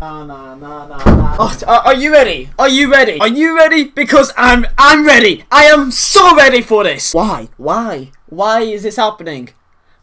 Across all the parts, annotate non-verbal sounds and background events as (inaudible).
Nah, nah, nah, nah, nah. Oh, are, you ready? Are you ready? Are you ready? Because I'm I'm ready. I am so ready for this. Why? Why? Why is this happening?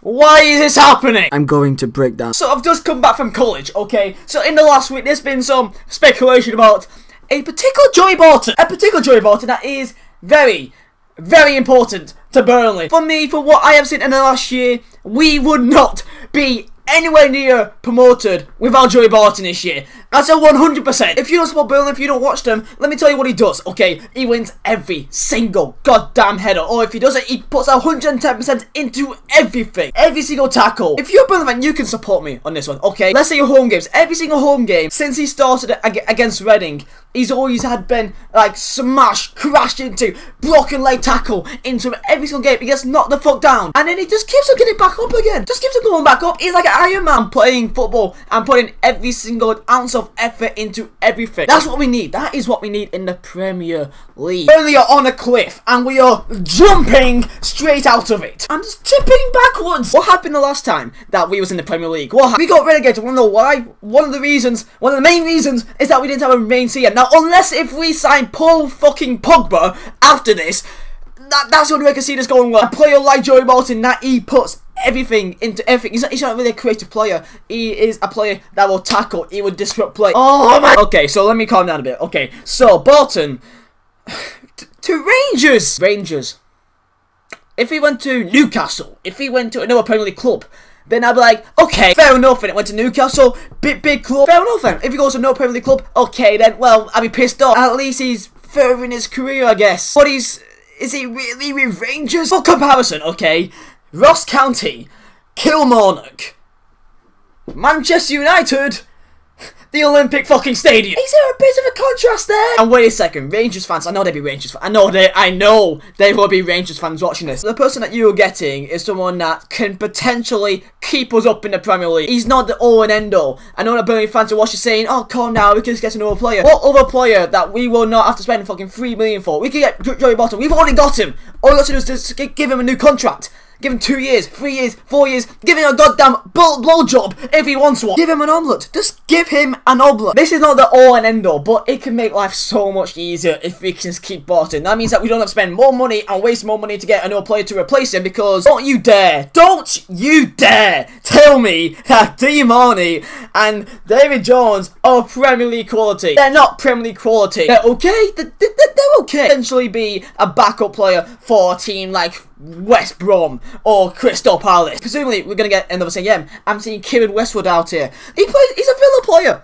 Why is this happening? I'm going to break down. So I've just come back from college, okay? So in the last week, there's been some speculation about a particular Joey Barton. A particular Joey Barton that is very, very important to Burnley. For me, for what I have seen in the last year, we would not be anywhere near promoted without Joey Barton this year. That's a 100%. If you don't support Burnley, if you don't watch them, let me tell you what he does, okay? He wins every single goddamn header. Or if he doesn't, he puts 110% into everything. Every single tackle. If you're a Burnley fan, you can support me on this one, okay? Let's say your home games. Every single home game since he started against Reading, he's always had been like smashed, crashed into, broken leg tackle into every single game. He gets knocked the fuck down. And then he just keeps on getting back up again. Just keeps on going back up. He's like an Iron Man playing football and putting every single ounce of effort into everything. That's what we need. That is what we need in the Premier League. We are on a cliff and we are jumping straight out of it. I'm just tipping backwards. What happened the last time that we was in the Premier League? What we got relegated. Wanna know why? One of the reasons, one of the main reasons is that we didn't have a main season. Now, unless if we sign Paul fucking Pogba after this, that, that's the only way I can see this going well. A player like Joey Barton that he puts everything into everything. He's not, he's not really a creative player. He is a player that will tackle. He will disrupt play. Oh, oh my. (laughs) Okay, so let me calm down a bit. Okay, so Barton (sighs) to Rangers. Rangers. If he went to Newcastle, if he went to another Premier League club, then I'd be like, okay, fair enough. And it went to Newcastle, big big club, fair enough. Then if he goes to no Premier League club, okay, then well, I'd be pissed off. At least he's furthering his career, I guess. But he's is he really with Rangers? For comparison, okay, Ross County, Kilmarnock, Manchester United, the Olympic fucking stadium. Is there a bit of a contrast there? And wait a second, Rangers fans, I know they'd be Rangers fans. I know they I know they will be Rangers fans watching this. The person that you're getting is someone that can potentially keep us up in the Premier League. He's not the all and end all. I know that Burnley fans are watching saying, oh calm now, we can just get another player. What other player that we will not have to spend fucking three million for? We can get Joey Barton. We've already got him. All we got to do is just give him a new contract. Give him two years, three years, four years. Give him a goddamn blow, blow job if he wants one. Give him an omelette. Just give him an omelette. This is not the all and end all, but it can make life so much easier if we can just keep Barton. That means that we don't have to spend more money and waste more money to get another player to replace him because don't you dare, don't you dare tell me that Dean Marney and David Jones are Premier League quality. They're not Premier League quality. They're okay. They're, they're, they're okay. Potentially be a backup player for a team like West Brom or Crystal Palace. Presumably, we're going to get another CM. I'm seeing Keiren Westwood out here. He plays. He's a Villa player.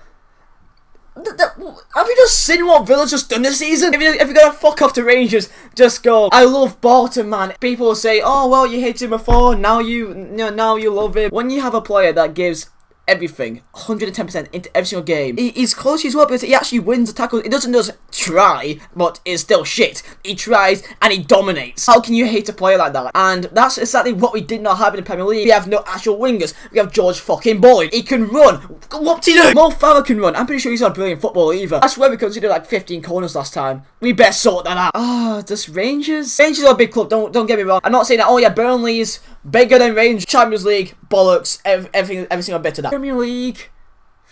Have you just seen what Villa's just done this season? If, you, if you're gonna fuck off to Rangers, just go. I love Barton, man. People say, oh, well, you hated him before, now you, now you love him. When you have a player that gives everything, 110% into every single game. He, he's close as well because he actually wins the tackles. He doesn't just try, but is still shit. He tries and he dominates. How can you hate a player like that? And that's exactly what we did not have in the Premier League. We have no actual wingers. We have George fucking Boyd. He can run. What's he do? Mo Farah can run. I'm pretty sure he's not brilliant football either. I swear we considered like 15 corners last time. We best sort that out. Ah, oh, just Rangers? Rangers are a big club, don't, don't get me wrong. I'm not saying that, oh yeah, Burnley's bigger than Rangers. Champions League, bollocks, everything, every single bit of that. Premier League.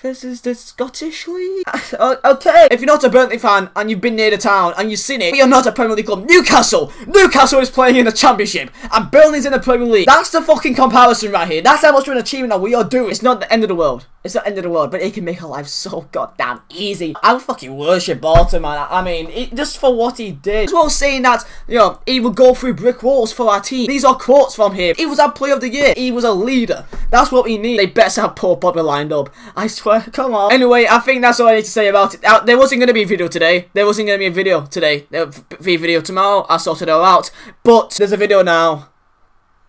This is the Scottish League. (laughs) okay, if you're not a Burnley fan and you've been near the town and you've seen it, you're not a Premier League club. Newcastle! Newcastle is playing in the Championship and Burnley's in the Premier League. That's the fucking comparison right here. That's how much of an achievement that we are doing. It's not the end of the world. It's not the end of the world, but it can make our life so goddamn easy. I fucking worship Barton, man. I mean, it, just for what he did. As well saying that, you know, he would go through brick walls for our team. These are quotes from him. He was our player of the year. He was a leader. That's what we need. They better have Paul Pogba lined up. I swear, (laughs) come on. Anyway, I think that's all I need to say about it. There wasn't going to be a video today. There wasn't going to be a video today. There will be a video tomorrow. I sorted it all out. But there's a video now.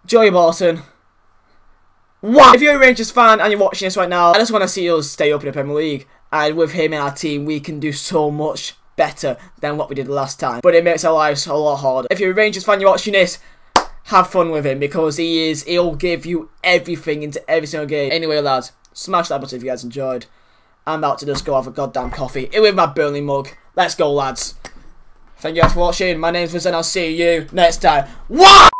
Joey Barton. What? If you're a Rangers fan and you're watching this right now, I just want to see us stay up in the Premier League. And with him in our team, we can do so much better than what we did last time. But it makes our lives a lot harder. If you're a Rangers fan, you're watching this, have fun with him because he is, he'll give you everything into every single game. Anyway, lads, smash that button if you guys enjoyed. I'm about to just go have a goddamn coffee with my Burnley mug. Let's go, lads. Thank you guys for watching. My name's Viz and I'll see you next time. What?